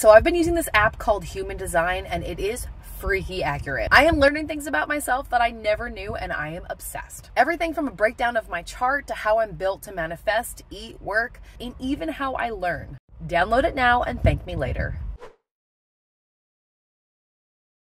So I've been using this app called Human Design and it is freaky accurate. I am learning things about myself that I never knew and I am obsessed. Everything from a breakdown of my chart to how I'm built to manifest, eat, work, and even how I learn. Download it now and thank me later.